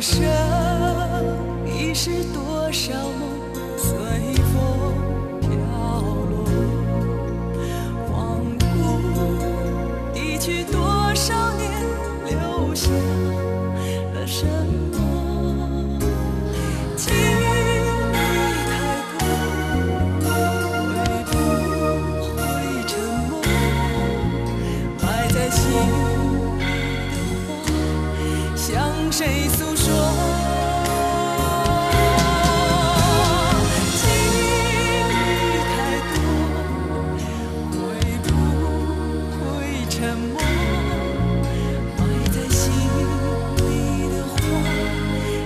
一生一世，多少梦随风飘落，望古一去多少年，留下了什么？经历太多，会不会沉默？埋在心里的话，向谁？沉默？埋在心里的话，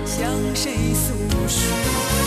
向谁诉说？